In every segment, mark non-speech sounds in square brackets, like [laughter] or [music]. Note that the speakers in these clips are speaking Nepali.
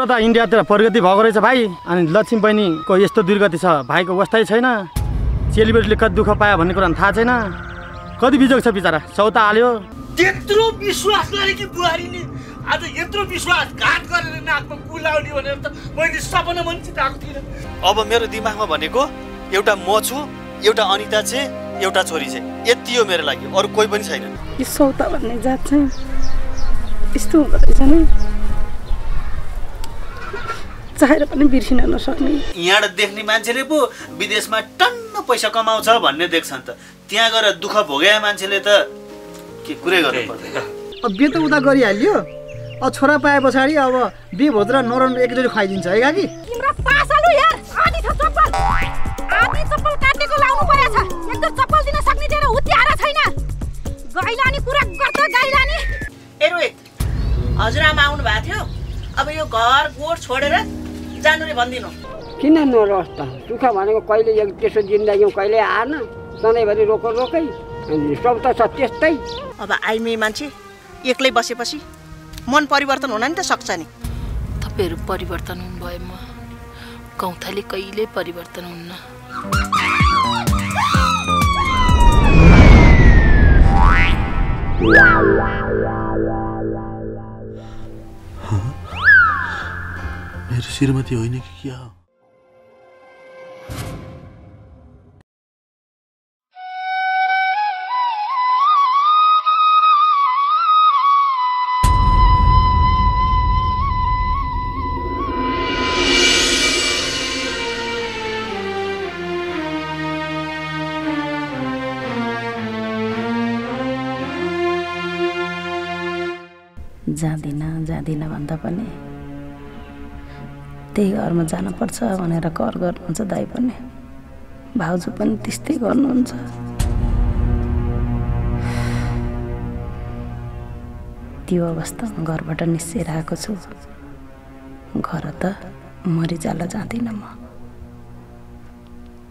तिम्रो त इन्डियातिर प्रगति भएको रहेछ भाइ। अनि लक्ष्मी बहिनीको यस्तो दुर्गति छ भाइको अवस्थै छैन। चेलीबेटीले कति दुःख पायो भन्ने कुरा थाहा छैन। कति बिजोग छ बिचरा सौता हाल्यो। त्यत्रो विश्वास गरे कि बुहारीले आज यत्रो विश्वासघात गरेर नाकमा कुलाउने भनेर त मैले सपना पनि चिताएको थिइनँ। अब मेरो दिमागमा भनेको एउटा म छु एउटा अनिता छे एउटा छोरी छे। यति हो मेरो लागि अरू कोही पनि छैन। यो सौता भन्ने जात चाहिँ यस्तो हुँदो रहेछ नि। चाहेर पनि बिर्सिन नसक्ने। यहाँबाट देख्ने मान्छेले पो विदेशमा टन्न पैसा कमाउँछ भन्ने देख्छन् त। त्यहाँ गएर दुःख भोगे मान्छेले त के कुरै गर्नु पर्दैन। अब बिहे त उता गरिहाल्यो। अब छोरा पाए पछाडि अब बिहे भोज र नराम्रो एकचोटि खुवाइदिन्छ है काकी? तिम्रो पासलु यार आधी छ चप्पल। आधी चप्पल काटेको लाउनु परेछ। एक त चप्पल दिन सक्ने तेरो हुत्याएर छैन। गैलानी कुरा गर्छ गैलानी। ए रोहित हजुरआमा आउनु भएको थियो। अब यो घर गोठ छोडेर जानु रे भनिदिनु। किन नरोस् त? सुख भनेको कहिले एक त्यसो जिन्दगीमा कहिले आएन। सधैँभरि रोको रोकै। सब त छ त्यस्तै। अब आइमे मान्छे एक्लै बसेपछि मन परिवर्तन हुन नि त सक्छ नि। तपाईँहरू परिवर्तन हुनुभएमा गौँथाले कहिल्यै परिवर्तन हुन्न। मेरो श्रीमती होइन कि क्या? हो जाँदिनँ जाँदिनँ भन्दा पनि त्यही घरमा जानुपर्छ भनेर कर गर्नुहुन्छ दाइ पनि। भाउजू पनि त्यस्तै गर्नुहुन्छ। त्यो अवस्थामा घरबाट निस्सिएर आएको छु। घर त मरिजाला जाँदिनँ म।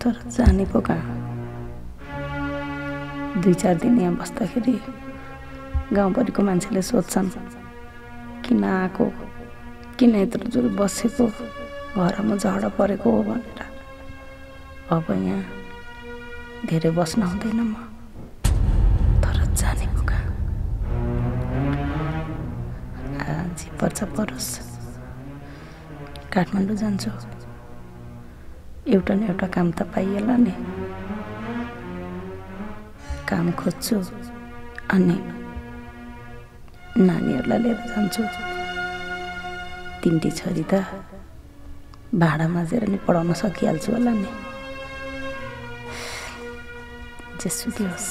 तर जाने पो कहाँ? दुई चार दिन यहाँ बस्दाखेरि गाउँभरिको मान्छेले सोध्छन् किन आएको? किन यत्रो बसेको? घरमा झगडा परेको हो भनेर। अब यहाँ धेरै बस्न हुँदैन म। तर जाने कहाँ आज पर्छ परोस्। काठमाडौँ जान्छु। एउटा न एउटा काम त पाइएला नि। काम खोज्छु अनि नानीहरूलाई लिएर जान्छु। तिनटी छोरी त भाडा माझेर नि पढाउन सकिहाल्छु होला नि। जेसुकै होस्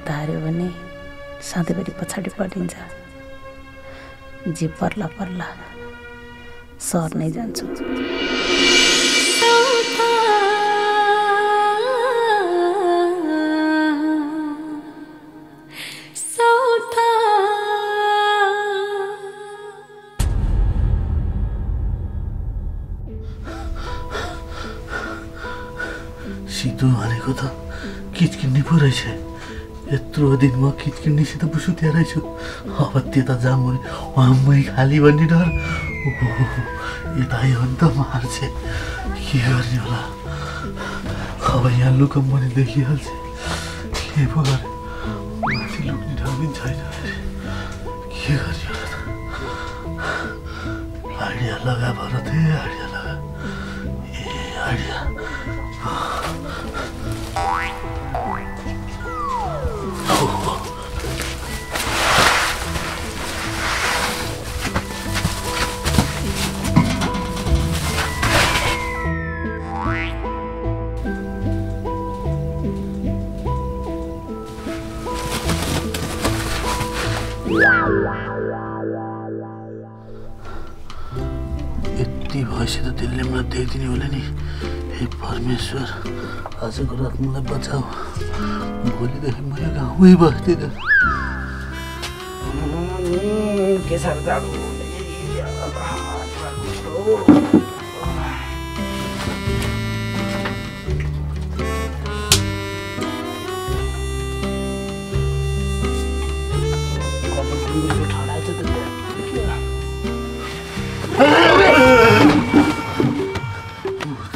त हार्यो भने सधैँभरि पछाडि पढिन्छ। जे पर्ला पर्ला सर नै जान्छु। रहेछ यत्रो दिन म किचकिन्नीसित पो सुत्या रहेछु अब त्यता जाम भने वाम्मै खाली भन्ने डर यता आयो भने त मार्छ के गर्ने होला अब यहाँ लुकम भने देखिहाल्छ के पो गरे माथि लुक्ने ठाउँ पनि छैन के गर्ने होला आइडिया लगा भरत हे आइडिया यति भएपछि त त्यसले मलाई देखिदिने होला नि। हे परमेश्वर आजको रात मलाई बचाऊ। भोलिदेखि म यो गाउँमै बस्दिनँ के साह्रो 一个球场来自个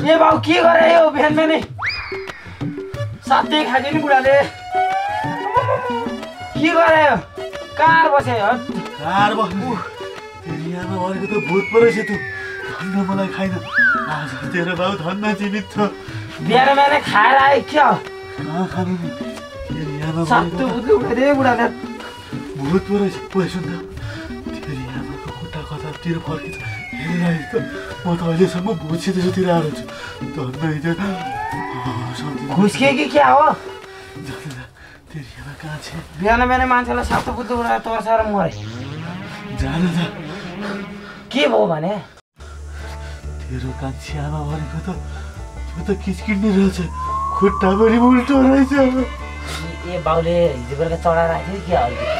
ए भाउ के गरे यो बिहान बिहानै साथी खाएको नि बुढाले के गरे यो कार बसे कार बस्नु यहाँमा भनेको त भूत पो रहेछ तँ मलाई खाइन आज तेरो भाउ धन्न जीवित छ खाएर आयो क्या बुढाले भूत पो रहेछ पो सुन त तेरी आमाको खुट्टा कतातिर फर्किन्छ हेरेर आएछ त म त अहिलेसम्म भूतसित जतिर आएर छु धन्न कि क्या हो? तेरी आमा कहाँ छ? बिहान बिहानै मान्छेलाई सातो बुद्धु उडाएर तर्साएर मरे। जान जा के भयो भने? तेरो कान्छी आमा भनेको त त्यो त किचकिन्ने रहेछ। खुट्टा पनि उल्टो रहेछ। ए बाउले हिजो बेलुका चढाएर थियो क्या अहिले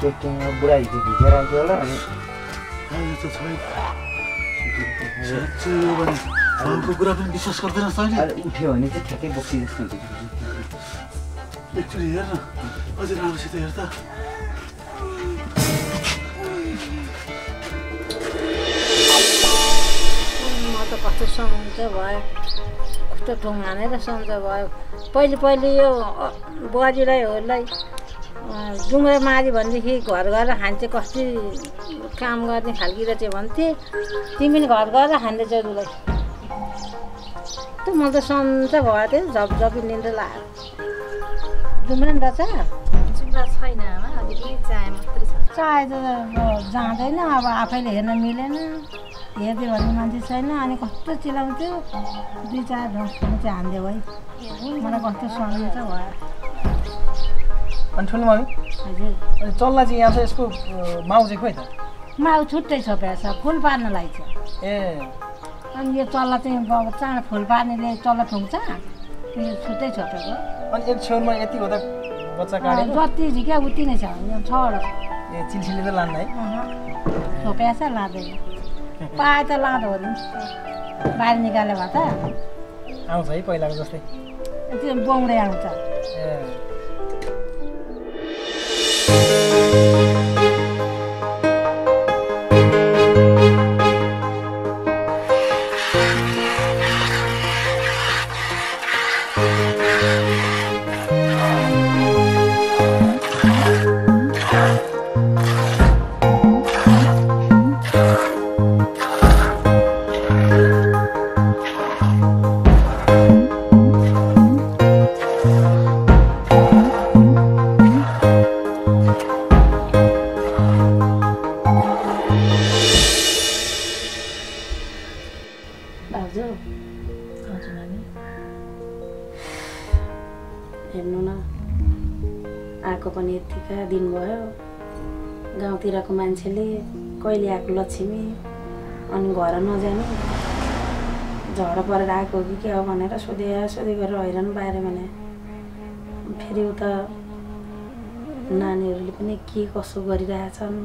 त्यो त्यो बुढा हिजो भिजेर आउँथ्यो होला त छैन कुरा पनि विश्वास गर्दैन उठ्यो भने चाहिँ ठ्याक्कै बोक्सी जस्तो हुन्छ एकचोटि हेर न अझै राम्रोसित हेर त म त कस्तो सन्च भयो कस्तो ठुङ हानेर सन्च भयो पहिले पहिले यो बुहारीलाई हरूलाई डुङ्ग्रा मारी भनेदेखि घर गएर खान्छ कति काम गर्ने खालकी रहेछ भन्थे। तिमी पनि घर गएर खाँदैछौ उसलाई त म त सन्च भयो थियो झपझपी निन्द्रा लाग्यो। डुङ्ग्रा नि रहेछ? छैन चाहे मात्रै छ। चाहे त अब जाँदैन अब आफैले हेर्न मिलेन। हेर्दै भन्ने मान्छे छैन अनि कस्तो चिलाउँथ्यो। दुई चार ढोस चाहिँ हान्दियो है मलाई कस्तो सन्च भयो। अनि ठुलो मम्मी हजुर। अनि चल्ला चाहिँ यहाँ छ यसको माउ चाहिँ खोइ त? माउ छुट्टै छोपेको छ फुल पार्नलाई छ। ए। अनि यो चल्ला चाहिँ अब चाँडो फुल पार्नेले चल्ला ठुङ्छ यो छुट्टै छोपेको अनि एक छेउमा यति हुँदा बच्चा अँ, काटेको? जति झिक्या उति नै छ छवटा छ ए चिलसिली त लान्न है। छोपेको छ लाँदैन पाए त लाँदो हो नि। बाहिर निकाल्यो भए त। आउँछ है पहिलाको जस्तै। त्यो बौँडै आउँछ। ए। आएको पनि यत्तिका दिन भयो। गाउँतिरको मान्छेले कहिले आएको लक्ष्मी? अनि घर नजाने? झगडा परेर आएको कि के हो भनेर सोधे सोधे गरेर हैरान पाएर भने। फेरि उता नानीहरूले पनि के कसो गरिरहेछन्?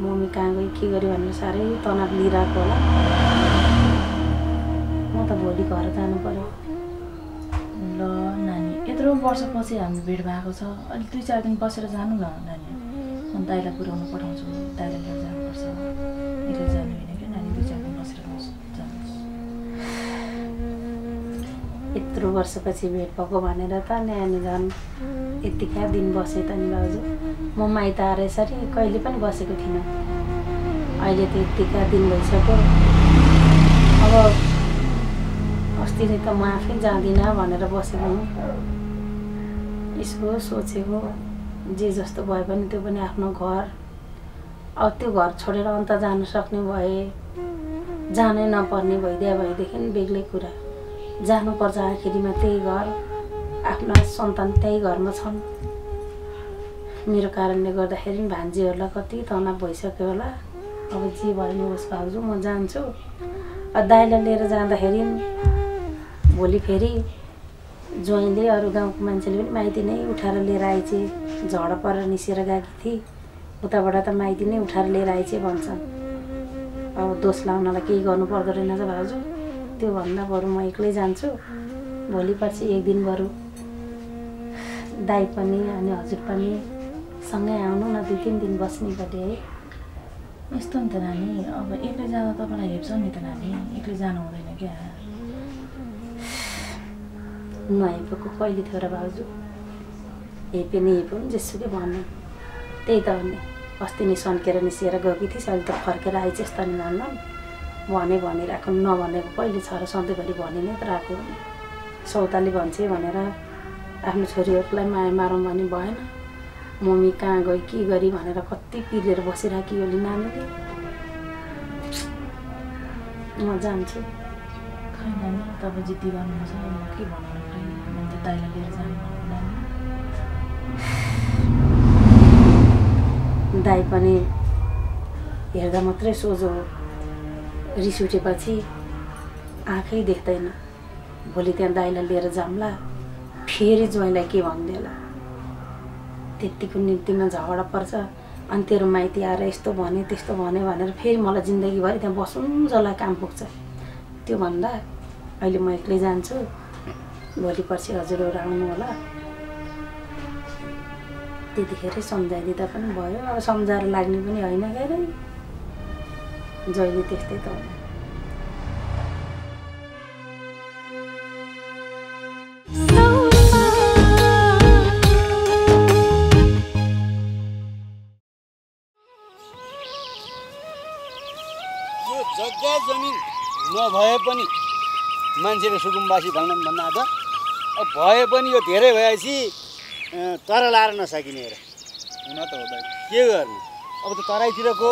मम्मी कहाँ गयो के गर्यो भनेर साह्रै तनाव लिइरहेको होला। म त भोलि घर जानु नानी यत्रो वर्षपछि हामी भेट भएको छ। अलिक दुई चार दिन बसेर जानु न नानी। म दाइलाई पुऱ्याउनु पठाउँछु। दाइलाई लिएर जानुपर्छ। एक्लै जानु होइन क्या नानी? दुई चार दिन बसेर यत्रो वर्षपछि भेट भएको भनेर त नानी झन् यत्तिका दिन बसेँ त नि भाउजू म माइत आएर यसरी कहिले पनि बसेको थिइनँ। अहिले त यत्तिका दिन भइसक्यो। अब अस्ति नै त म आफै जाँदिनँ भनेर बसेको हुँ। यसो सोचेको जे जस्तो भए पनि त्यो पनि आफ्नो घर। अब त्यो घर छोडेर अन्त जानु सक्ने भए जानै नपर्ने भइदियो भएदेखि बेग्लै कुरा। जानुपर्छ आखिरीमा त्यही घर आफ्ना सन्तान त्यही घरमा छन्। मेरो कारणले गर्दाखेरि भान्जीहरूलाई कति तनाव भइसक्यो होला। अब जे भयो नि होस् भाउजू म जान्छु। दाइलाई लिएर जाँदाखेरि भोलि फेरि ज्वाइँले अरू गाउँको मान्छेले पनि माइती नै उठाएर लिएर आइचे झगडा परेर निसेर गएकी थिए। उताबाट त माइती नै उठाएर लिएर आइचे भन्छन् अब दोष लाउनलाई केही गर्नु पर्दो रहेनछ भाउजू। त्योभन्दा बरु म एक्लै जान्छु। भोलि पर्सि एक दिन बरु। दाई पनि अनि हजुर पनि सँगै आउनु न दुई तिन दिन बस्ने गरी है। यस्तो नि त नानी अब एक्लै जाँदा तपाईँलाई हेप्छ नि त नानी। एक्लै जानु हुँदैन क्या। नहेपेको कहिले थियो र भाउजू हेपे नि हेपे पनि जेसुकै भन्नु त्यही त नि अस्ति नै सन्केर निस्किएर गएकी थिइस् अहिले त फर्केर आइज यस्तो नि भन्न भने भनिरहेको नभनेको कहिले छ र सधैँभरि भनि नै त रहेको सौताले भन्छे भनेर आफ्नो छोरीहरूलाई माया मारौँ भने भएन मम्मी कहाँ गयो के गरी भनेर कति पिलेर बसिरहेकी होली नानीले म जान्छु खै नानी तपाईँ जिद्दी गर्नुहुन्छ म के भन्नु लिएर जानु दाई पनि हेर्दा मात्रै सोझो रिस उठेपछि आँखै देख्दैन। भोलि त्यहाँ दाइलाई लिएर जाउँला फेरि ज्वाइँलाई के भनिदिएला त्यत्तिको निम्तिमा झगडा पर्छ। अनि तेरो माइती आएर यस्तो भने त्यस्तो भने भनेर फेरि मलाई जिन्दगीभरि त्यहाँ बसुन्जलाई काम पुग्छ। त्योभन्दा अहिले म एक्लै जान्छु। भोलि पर्सि हजुरहरू आउनु होला त्यतिखेरै सम्झाइदिँदा पनि भयो। अब सम्झाएर लाग्ने पनि होइन के अरे जहिले त्यस्तै त हो जग्गा जमिन नभए पनि मान्छेले सुकुम्बासी भन्न भन्दा त अब भए पनि यो धेरै भएपछि तर लाएर नसकिने र हुन त हो के गर्नु? अब त तराईतिरको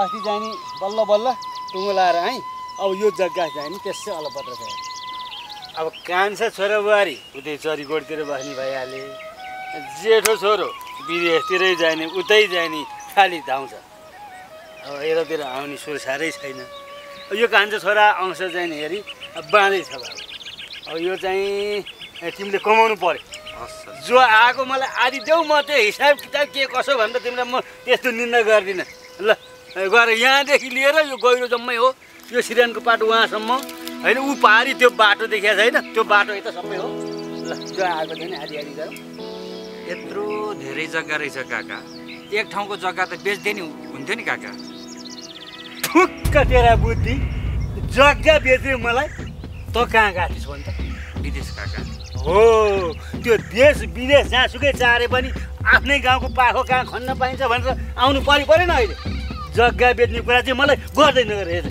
अस्ति जाने बल्ल बल्ल टुङ्गो लाएर है अब यो जग्गा चाहिँ नि त्यसै अलपत्र छ। अब कान्छा छोरा बुहारी उतै चरीकोटतिर बस्ने भइहाले जेठो छोरो विदेशतिरै जाने उतै जाने खालि धाउँछ। अब यतातिर आउने सुर साह्रै छैन। अब यो कान्छो छोरा अंश चाहिँ नि हेरी अब बाँधै छ अब यो चाहिँ तिमीले कमाउनु पर्यो। जो आएको मलाई आदि देऊ म त्यो हिसाब किताब के कसो भन्दा तिमीलाई म त्यस्तो निन्दा गर्दिनँ। ल गएर यहाँदेखि लिएर यो गहिरो जम्मै हो। यो सिरियनको पाटो उहाँसम्म होइन ऊ पारी त्यो बाटो देखिएको छैन त्यो बाटो यता सबै हो। ल जो आएको छैन आदि आदि गरौँ। यत्रो धेरै जग्गा रहेछ काका। एक ठाउँको जग्गा त बेच्दै नि हुन्थ्यो नि काका। ठुक्क तेरा बुद्धि। जग्गा बेच्ने मलाई त कहाँ गएको थिइस् भन् त विदेश काका हो त्यो देश विदेश जहाँसुकै चारे पनि आफ्नै गाउँको पाखो कहाँ खन्न पाइन्छ भनेर आउनु परि परेन अहिले। जग्गा बेच्ने कुरा चाहिँ मलाई गर्दै नगर हेर।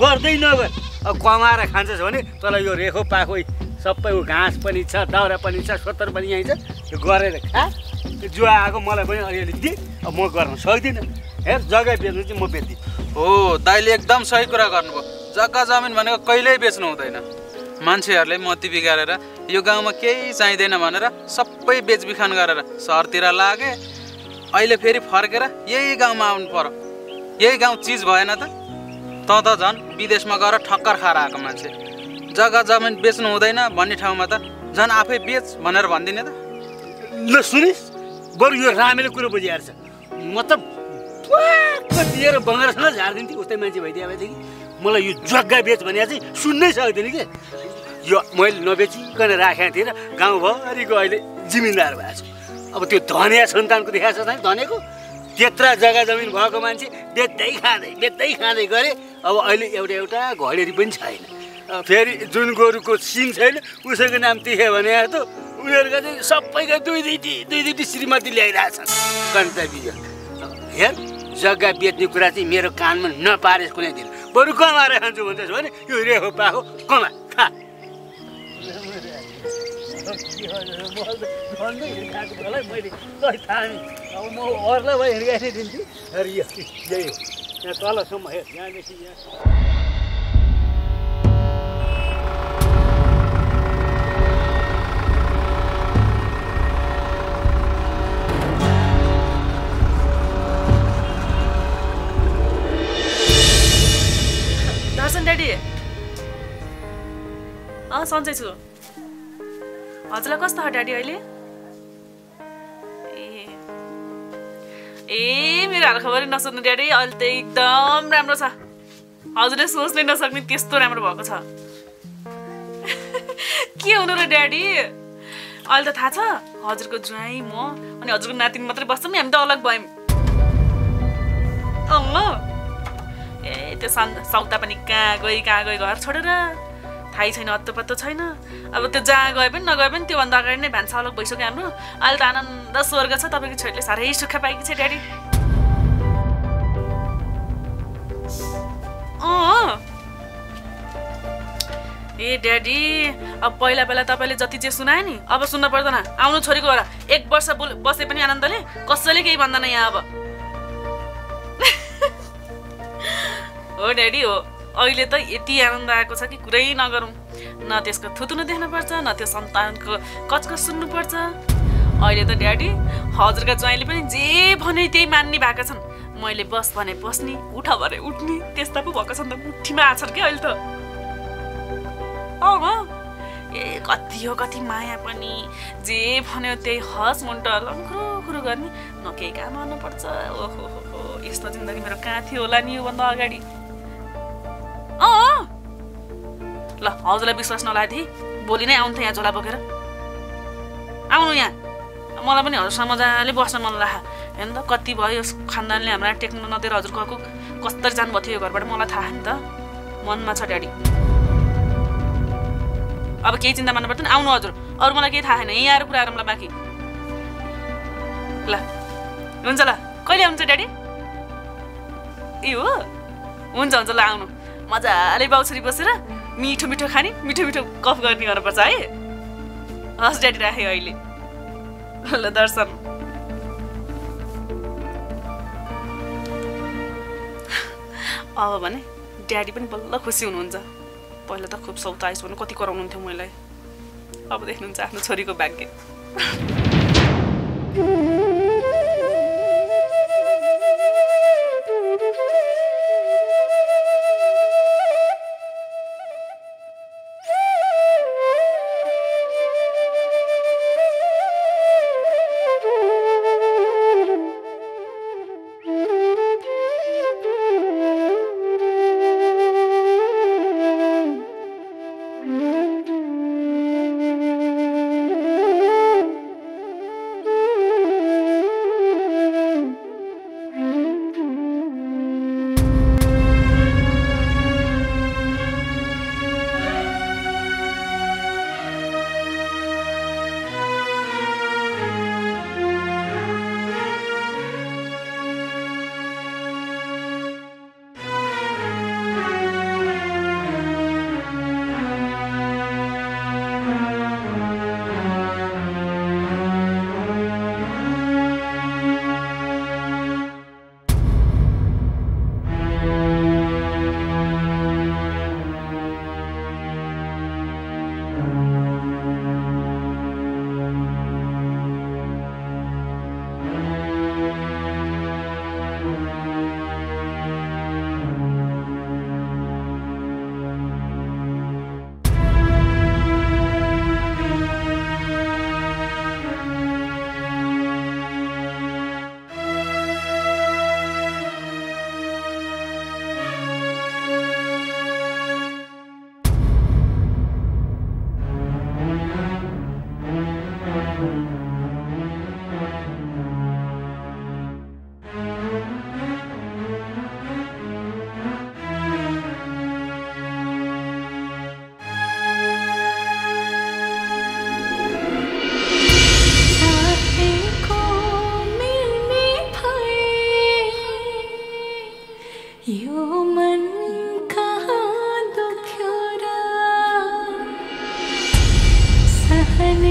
गर्दै नगर अब कमाएर खान्छस् भने तँलाई यो रेखो पाखो सबै घाँस पनि छ दाउरा पनि छ सोत्तर पनि यहीँ छ। त्यो गरेर खा। त्यो जुवा आएको मलाई पनि अलिअलि दि। अब म गर्न सक्दिनँ। हेर जग्गा बेच्नु चाहिँ म बेच्दिनँ। हो दाइले एकदम सही कुरा गर्नुभयो। जग्गा जमिन भनेको कहिल्यै बेच्नु हुँदैन। मान्छेहरूले मती बिगारेर यो गाउँमा केही चाहिँदैन भनेर सबै बेचबिखान गरेर सहरतिर लागे। अहिले फेरि फर्केर यही गाउँमा आउनु पर्यो। यही गाउँ चिज भएन त। त त झन् विदेशमा गएर ठक्कर खाएर आएको मान्छे। जग्गा जमिन बेच्नु हुँदैन भन्ने ठाउँमा त झन् आफै बेच भनेर भनिदिने त। ल सुनिस् बरु यो रामेले कुरो बुझिहाल्छ। म त दिएर बङ्गारसँग झारिदिन्थेँ उस्तै मान्छे भइदियो भएदेखि मलाई यो जग्गा बेच भने चाहिँ सुन्नै सक्दैन कि। यो मैले नबेचिकन राखेको थिएँ र गाउँभरिको अहिले जिमिन्दार भएको छु अब त्यो धनिया सन्तानको देखाएको छ धनेको त्यत्रा जग्गा जमिन भएको मान्छे बेच्दै खाँदै बेच्दै खाँदै गरे अब अहिले एउटा एउटा घडेरी पनि छैन। फेरि जुन गोरुको सिङ छैन उसैको नाम तिखे भने त उनीहरूका चाहिँ सबैका दुई दुईटी दुई दुईटी श्रीमती ल्याइरहेछन्। कन्ता बिजन हेर जग्गा बेच्ने कुरा चाहिँ मेरो कानमा नपारेस् कुनै दिन। बरु कमाएर खान्छु भन्दैछ भने? यो रेखो पाखो कमा खा। अरूलाई भए हिँडिरहेको दिन्छु अरे यो यही। दर्शन ड्याडी। अँ सन्चै छु। हजुरलाई कस्तो छ ड्याडी अहिले? ए ए मेरो हालखबरी नसोध्नु ड्याडी अहिले त एकदम राम्रो छ। हजुरले सोच्नै नसक्ने त्यस्तो राम्रो भएको छ। [laughs] के हुनु र ड्याडी? अहिले त थाहा छ हजुरको ज्वाइँ म अनि हजुरको नातिनी मात्रै बस्छौँ नि हामी त अलग भयौँ। अँ। त्यो सन सौता पनि कहाँ गई कहाँ गई घर छोडेर। थाहै छैन हत्तो पत्तो छैन। अब त्यो जहाँ गए पनि नगए पनि त्योभन्दा अगाडि नै भान्सा अलग भइसक्यो हाम्रो। अहिले त आनन्द स्वर्ग छ तपाईँको छोरीले साह्रै सुख पाएकी छ ड्याडी। अँ। ए ड्याडी अब पहिला पहिला तपाईँले जति जे सुनायो नि अब सुन्न पर्दैन। आउनु छोरीको घर। एक वर्ष बोल बसे पनि आनन्दले कसैले केही भन्दैन यहाँ अब। [laughs] हो ड्याडी हो। अहिले त यति आनन्द आएको छ कि कुरै नगरौँ। न त्यसको थुतुनु देख्नुपर्छ न त्यो सन्तानको कचकच सुन्नुपर्छ। अहिले त ड्याडी हजुरका ज्वाइँले पनि जे भने त्यही मान्ने भएका छन्। मैले बस भने बस्ने उठ भने उठ्ने त्यस्ता पो भएको छन् त मुठीमा आछन् क्या अहिले त? अँ। ए कति हो कति माया पनि। जे भन्यो त्यही हस मुन्टो लङ्ख्रो खुरो गर्ने। न केही काम गर्नुपर्छ। ओहो हो। यस्तो जिन्दगी मेरो कहाँ थियो होला नि योभन्दा अगाडि? ल हजुरलाई विश्वास नलागेदेखि भोलि नै आउँथ्यो यहाँ झोला बोकेर। आउनु यहाँ। मलाई पनि हजुरसँग मजाले बस्न मन लाग्यो। हेर्नु त कति भयो खानदानले हामीलाई टेक्नु नदिएर हजुरको आएको कसरी जानुभएको थियो यो घरबाट मलाई थाहा नि त। मनमा छ ड्याडी। अब केही चिन्ता मान्नु पर्दैन आउनु हजुर। अरू मलाई केही थाहा छैन। यहीँ आएर कुरा गरौँला बाँकी। ल हुन्छ ल। कहिले आउँछ ड्याडी? ए हो? हुन्छ हुन्छ ल आउनु। मजाले बाउछरी बसेर मिठो मिठो खाने मिठो मिठो गफ गर्ने गर्नुपर्छ है। हस् ड्याडी राखेँ अहिले। ल दर्शन। अब भने ड्याडी पनि बल्ल खुसी हुनुहुन्छ। पहिला त खुब सौता आइस भने कति कराउनुहुन्थ्यो मलाई अब देख्नुहुन्छ आफ्नो छोरीको भाग्य।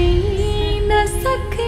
ी न सखी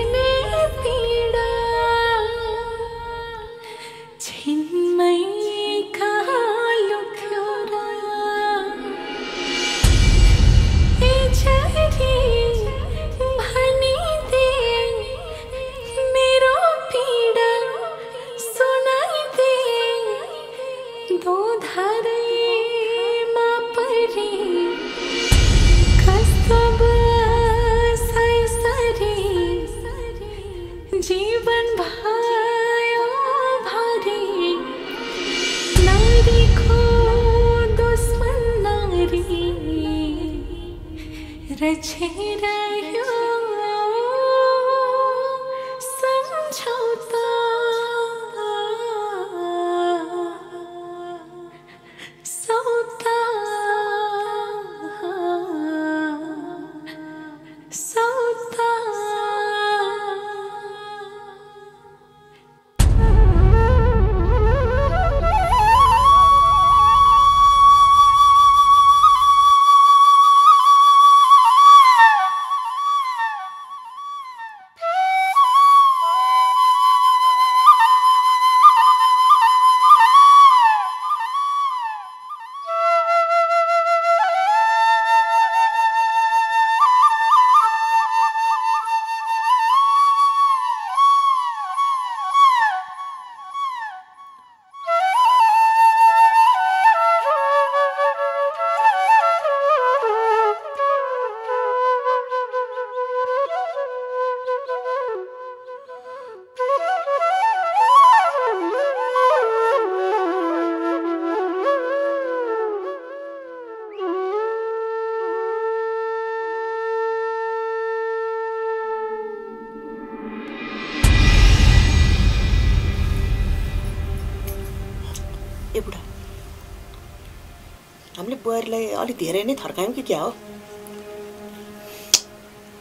अलिक धेरै नै थर्कायौँ कि क्या हो?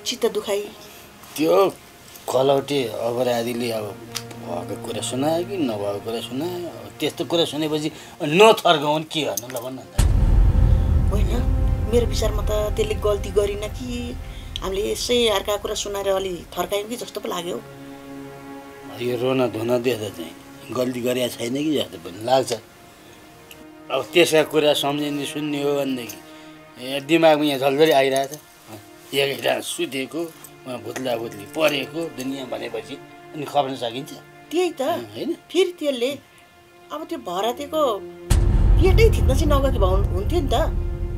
चित्त दुखाइ। त्यो कलौटे अपराधीले अब भएको कुरा सुनायो कि नभएको कुरा सुनायो? त्यस्तो कुरा सुनेपछि नथर्काउनु के गर्नु ल भन्न होइन मेरो विचारमा त त्यसले गल्ती गरिन कि। हामीले यसै अर्का कुरा सुनाएर अलि थर्कायौँ कि जस्तो पो लाग्यो। यो रोन धुन देख्दा चाहिँ। गल्ती गरेका छैन कि जस्तो पनि लाग्छ। अब त्यसका कुरा सम्झिने सुन्ने हो भनेदेखि दिमागमा यहाँ आइरहेछ। एक ठाउँ सुतेको उहाँ भुत्ला भुत्ली परेको दुनियाँ भनेपछि अनि खप्न सकिन्छ। त्यही त। होइन। फेरि त्यसले अब त्यो भरतेको पेटै थिच्न चाहिँ नगएको भए हुन्- हुन्थ्यो नि त।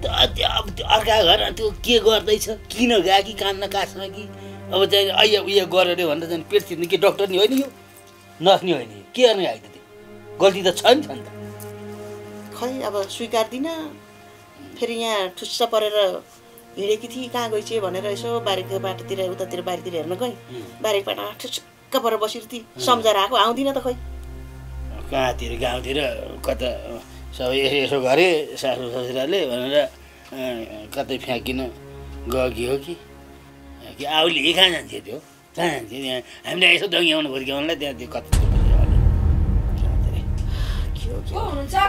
त्यो अब त्यो अर्का घर त्यो के गर्दैछ? किन गयो कि कान्न काट्न कि? अब चाहिँ अहिले उयो गर्यो अरे भनेर चाहिँ पेट थिच्ने के डक्टर नि होइन यो? नर्स नि होइन के गर्ने आएको त्यो गल्ती त छ नि छ नि त खै अब स्वीकार्दिनँ फेरि यहाँ ठुस्स परेर हिँडेकी थिएँ कहाँ गइछे भनेर यसो बारीको बाटोतिर उतातिर बारीतिर हेर्न गएँ बारीको बाटोमा ठुस्क परेर बसेर थिएँ सम्झाएर आएको आउँदिनँ त खै कहाँतिर गाउँतिर कता सबै यसो यसो गरे सासु ससुराले भनेर कतै फ्याँकिन गयो हो कि कि आउले कहाँ जान्थ्यो त्यो कहाँ जान्थ्यो त्यहाँ हामीलाई यसो दङ्ग्याउनु हुर्क्याउनुलाई त्यहाँ त्यो कता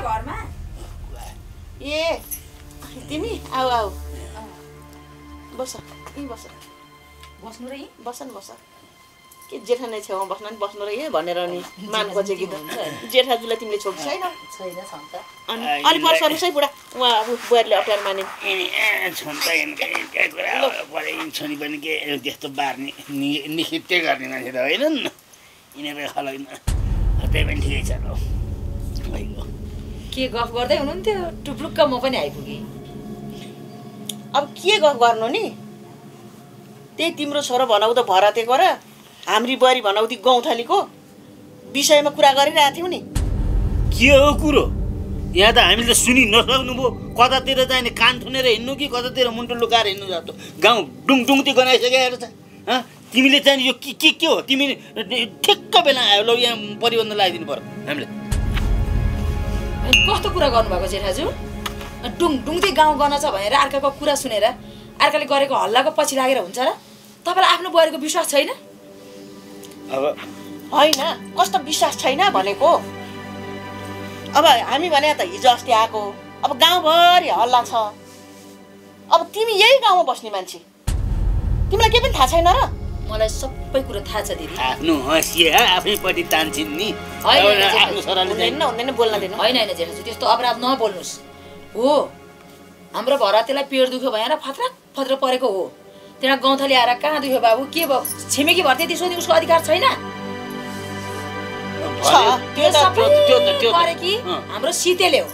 घरमा ए तिमी आऊ आऊ बस यहीँ बस बस्नु र यहीँ बस न बस के जेठानै छेउमा बस्न नि बस्नु र यहाँ भनेर नि मान खोजेकी त जेठाजुलाई तिमीले छोड्छ छैन अनि अलिक पर सर्नुहोस् है बुढा उहाँ अब बुहारीले अप्ठ्यारो माने छोरी पनि के त्यस्तो बार्ने नि- निखित्य गर्ने मान्छे त होइनन् न यिनीहरू खलाइन त्यही पनि ठिकै छ ल के गफ गर्दै हुनुहुन्थ्यो? टुप्लुक्क म पनि आइपुगेँ। अब के ग- गर्नु नि? त्यही तिम्रो छोरो भनाउँदा भरतेको र हाम्री बुहारी भनाउँदी गौँथलीको विषयमा कुरा गरिरहेको थियौँ नि। के हो कुरो? यहाँ त हामीले सुनि नसक्नु भयो। कतातिर चाहिँ कान थुनेर हिँड्नु कि कतातिर मुन्टो लुकाएर हिँड्नु जस्तो गाउँ डुङडुङती गनाइसकेको छ तिमीले चाहिँ यो के के हो? तिमी ठिक्क बेला आयो ल यहाँ परिबन्ध लगाइदिनु पर्यो। हामीले कस्तो कुरा गर्नुभएको जेठाजु डुङ डुङदै गाउँ गन छ भनेर अर्काको कुरा सुनेर अर्काले गरेको हल्लाको पछि लागेर हुन्छ र? तपाईँलाई आफ्नो बुहारीको विश्वास छैन? अब होइन कस्तो विश्वास छैन भनेको? अब हामी भने त हिजो अस्ति आएको अब गाउँभरि हल्ला छ। अब तिमी यही गाउँमा बस्ने मान्छे। तिमीलाई केही पनि थाहा छैन र? मलाई सबै कुरो थाहा छ दिदी। आफ्नो हँसिया आफैपट्टि तान्छन् नि। हुँदैन हुँदैन बोल्न दिनु। होइन होइन जेठाजु त्यस्तो अपराध नबोल्नुहोस्। हो हाम्रो भरतेलाई पेट दुख्यो भएर फत्रक फत्र परेको हो। त्यहाँ गौँथली आएर कहाँ दुख्यो बाबु के भयो? छिमेकी भर त्यति सोध्ने उसको अधिकार छैन। हाम्रो सितेले हो।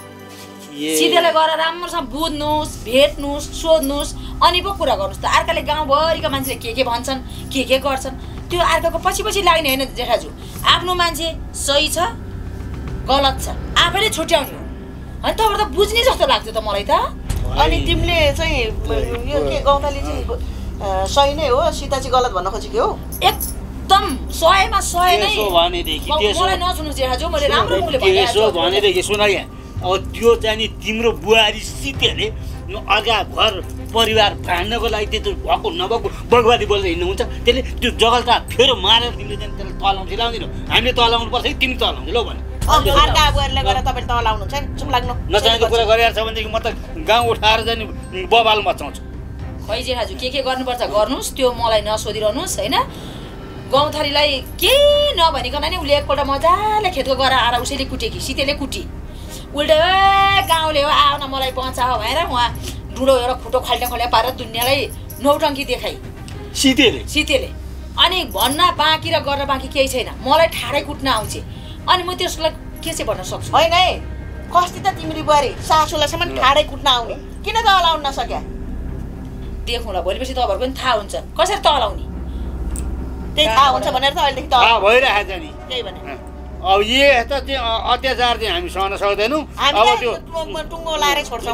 सिधेले गएर राम्रोसँग बुझ्नुहोस् भेट्नुहोस् सोध्नुहोस् अनि पो कुरा गर्नुहोस् त। अर्काले गाउँभरिका मान्छेले के के भन्छन् के के गर्छन् त्यो अर्काको पछि पछि लाग्ने होइन जेठाजु। आफ्नो मान्छे सही छ गलत छ आफैले छुट्याउने। हो अनि तपाईँहरू त बुझ्ने जस्तो लाग्थ्यो त मलाई त। अनि तिमीले चाहिँ यो के गौँथली चाहिँ सही नै हो सीता चाहिँ गलत भन्न खोजेको हो? एकदम सयमा सय नै। मलाई नसुन्नु जेठाजु मैले राम्रो। भनेदेखि सुन यहाँ अब त्यो चाहिँ नि तिम्रो बुहारी सितेले अर्का घर परिवार भाँड्नको लागि त्यो भएको नभएको बगवादी बोलेर हिँड्नु हुन्छ त्यसले त्यो जगल्टा फेरो मारेर तिमीले चाहिँ त्यसलाई तलाउँछ लाउँदिनौ। हामीले तलाउनु पर्छ कि तिमी तलाउँछ लौ भने। अब अर्का बुहारीलाई गएर तपाईँले तल आउनुहुन्छ नि चुम लाग्नु। नचाहेको कुरा गरिरहेको छ भनेदेखि म त गाउँ उठाएर चाहिँ नि बबाल मचाउँछु। खै जेठाजु के के गर्नुपर्छ? गर्नुहोस्। त्यो मलाई नसोधिरहनुहोस् होइन? गाउँथरीलाई केही नभनिकन नि उसले एकपल्ट मजाले खेतको गएर आएर उसैले कुटेकी सितेले कुटी। उल्टे ए गाउँले हो आऊ न मलाई बचाओ भनेर उहाँ डुडो एउटा खुट्टो खाल्टे खाल्टे पारेर दुनियाँलाई नौटङ्की देखाइ सितेले? सितेले। अनि भन्न बाँकी र गर्न बाँकी केही छैन। मलाई ठाडै कुट्न आउँछ। अनि म त्यसलाई के चाहिँ भन्न सक्छु? होइन है कस्ति त तिम्रो बुहारी सासूलाईसम्म ठाडै कुट्न आउने। किन त अलाउन नसक्या? देखौँला भोलिपछि तपाईँहरूको पनि थाहा हुन्छ। कसरी तलाउने त्यही थाहा हुन्छ भनेर त अहिलेदेखि त भइरहेको छ नि। त्यही भने। अब यस्तो चाहिँ अत्याचार चाहिँ हामी सहन सक्दैनौँ। अब त्यो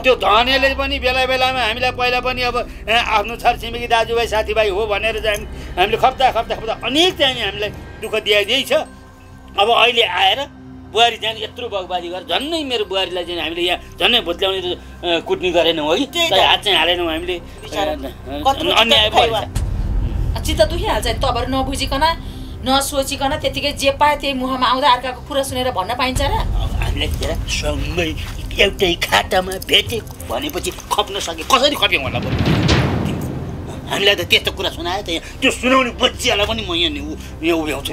त्यो धनेले पनि बेला बेलामा हामीलाई पहिला पनि अब आफ्नो छरछिमेकी दाजुभाइ साथीभाइ हो भनेर चाहिँ हामी- हामीले खप्दा खप्दा खप्दा अनेक चाहिँ हामीलाई दुःख दिइदिएछ अब अहिले आएर बुहारी चाहिँ यत्रो बगबाजी गरेर झन्नै मेरो बुहारीलाई चाहिँ हामीले यहाँ झन्नै भुत्ल्याउने कुट्नी गरेनौँ है। तर हात चाहिँ हालेनौँ हामीले। अन्याय चित्त दुखिहाल्छ तपाईँहरू नबुझिकन नसोचिकन त्यतिकै जे पायो त्यही मुखमा आउँदा अर्काको कुरा सुनेर भन्न पाइन्छ र। हामीलाई सँगै एउटै खाटामा भेटेको भनेपछि खप्न सके। कसरी खप्यौँ होला हामीलाई त त्यस्तो कुरा सुनायो त यहाँ। त्यो सुनाउने बच्चीहरूलाई पनि म यहाँ यहाँ उभ्याउँछु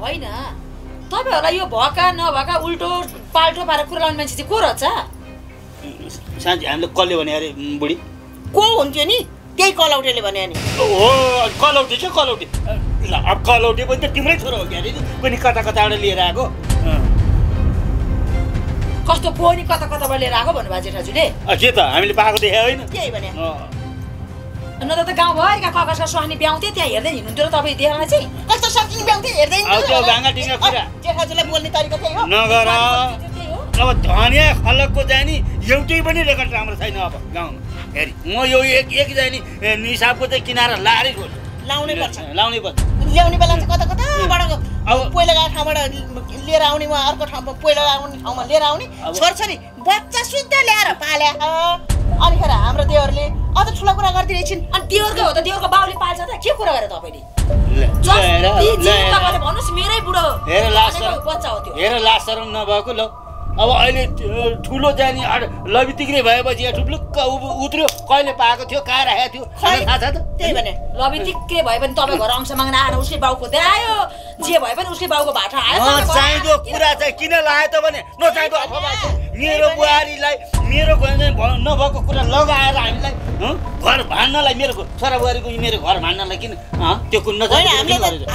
होइन। तपाईँहरूलाई यो भएका नभएका उल्टो पाल्टो पारेर कुरा लाउने मान्छे चाहिँ को रहेछ? साँच्ची हामीले कसले भने अरे बुढी? को हुन्थ्यो नि? त्यही कलौटेले भने नि। हो कलौटी छ कलौटी ल अब कलौटी पनि त तिम्रै छोरो हो क्या अरे नि। पनि कता कताबाट लिएर आएको। कस्तो पोनी कता कताबाट लिएर आएको भन्नुभयो जेठाजुले के त हामीले पाएको देखायो होइन। त्यही भने। न त गाउँ भएका ककासका स्वानी ब्याउँथे त्यहाँ हेर्दै हिँड्नुहुन्थ्यो र तपाईँ देखाउन चाहिँ। कस्तो सकिङ ब्याउँथे हेर्दै जेठाजुलाई बोल्ने तरिका त्यही हो। नगर। अब धनिया खलकको चाहिँ नि एउटै पनि रेकर्ड राम्रो छैन अब गाउँमा। हेरी म यो एक एक चाहिँ नि ए, निसाबको चाहिँ किनारा लाएरै छोड्छु लाउनै पर्छ। लाउनै पर्छ। ल्याउने बेला चाहिँ कता कताबाट अब पहिला गएको ठाउँबाट लिएर आउने उहाँ अर्को ठाउँमा पहिला आउने ठाउँमा लिएर आउने। छोरछोरी बच्चा शुद्ध ल्याएर पाल्या। अनिखेर हाम्रो देवरले अझ ठुलो कुरा गरिदिरहेछन्। अनि देवरकै हो त देवरको बाउले पाल्छ त। के कुरा गरे तपाईँले? भन्नुहोस् मेरै बुढो हेर लास बच्चा हो त्यो। हेर लास नभएको ल। अब अहिले ठुलो जाने लबितिग्रे भएपछि यहाँ ठुप्लुक्क उत्रियो कहिले पाएको थियो कहाँ राखेको थियो थाहा छ त त्यही भने लबितिक्रे भए पनि तपाईँ घर अंश माग्न आएर उसले बाउ खोज्दै आयो जे भए पनि उसले बाउको भाटा आयो चाहिँदो कुरा चाहिँ किन लायो त भने नचाहिँदो। मेरो बुहारीलाई मेरो चाहिँ नभएको कुरा लगाएर हामीलाई हँ? घर भान्नलाई मेरो छोरा बुहारीको मेरो घर भान्नलाई किन? त्यो किन?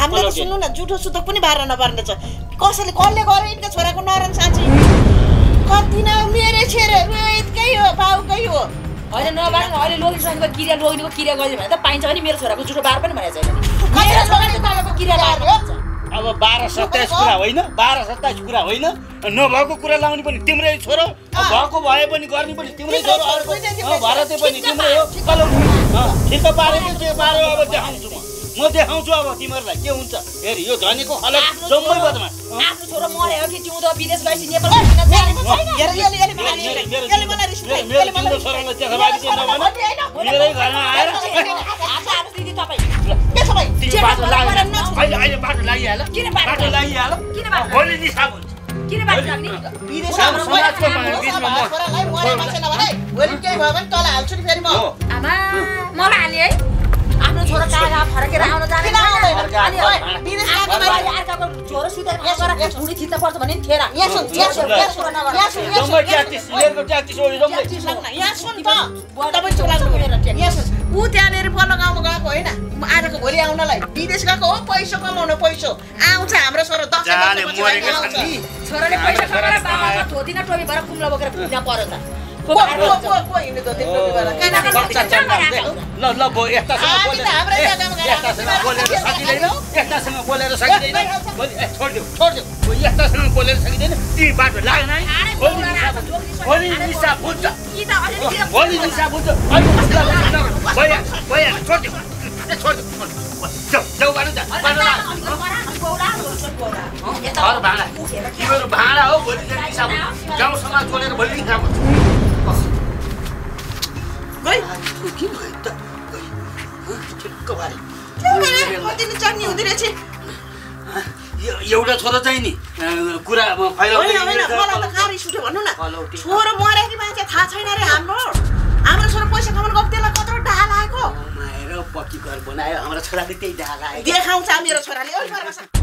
हामीले। सुन्नु न जुठो सुतो पनि बाह्र नपर्ने छ कसैले कसले गर्यो यिनका छोराको नरन साँच्ची कति न मेरो छोरा रोहितकै हो बाउकै हो होइन नबार अहिले लोग्ने स्वानीको किरा लोग्नेको किरा गरिदियो भने त पाइन्छ भने मेरो छोराको जुठो बार पनि भनेको छैन अब बाह्र सत्ताइस कुरा होइन बाह्र सत्ताइस कुरा होइन नभएको कुरा लाउने पनि तिम्रै छोरो भएको भए पनि गर्ने पनि तिम्रै छोरो अँ, भरते पनि तिम्रै हो ठिक्क पारेको के पाऱ्यो अब देखाउँछु म म देखाउँछु अब तिमीहरूलाई के हुन्छ हेरी यो धनीको खलक जम्मै बदमास आफ्नो छोरो मर्यो कि जिउँदो विदेश गएपछि नेपाल। मेरो छोरालाई मेरै घरमा आएर बाटो लागिहाल बाटो लागिहाल भोलि हुन्छ किन भोलि केही भयो भने तल हाल्छु नि फेरि म आमा मलाई हाल्ने है छोरो कहाँ कहाँ फर्केर आउन जाने? अनि विदेश गएको मान्छे- अर्काको छोरो सुतेर गएर भुँडी थिच्न पर्छ भने नि थिएन यहाँ सुन, यहाँ सुन, यहाँ सुन, यहाँ सुन, यहाँ सुन, त। तपाईँ लाग्नु यहाँ सुन। ऊ त्यहाँनिर पल्लो गाउँमा गएको होइन। आजको भोलि आउनलाई। विदेश गएको हो पैसा कमाउन पैसा। आउँछ हाम्रो छोरो दसैँ। छोराले पैसा कमाएर बाबाको धोती न टोपी भएर कुम्लो बोकेर पुग्न पर्यो त ल ल यस्तासँग बोलेर सकिँदैन छोडिदेऊ छोडिदेऊ यस्तासँग बोलेर सकिँदैन तिमी बाटो लागेन भोलि निसा बुझ्छ भोलि निसा बुझ्छ छोडिदेऊ छोडिदेऊ बाटो भाँडा तिमीहरू भाँडा हो भोलि समाज बोलेर भोलि निसा बुझ्छ के भयो त? ठिक्क भयो कति नि चट्नी हुँदो रहेछ। यो- एउटा छोरो चाहिँ नि कुरा भन्नु न। छोरो मर्यो कि मान्छे थाहा छैन रे हाम्रो। हाम्रो छोरो पैसा कमाउनु गएको त्यसलाई कत्रो डाहा लागेको। माएर पक्की घर बनायो हाम्रो छोराले त्यही डाला देखाउँछ मेरो छोराले।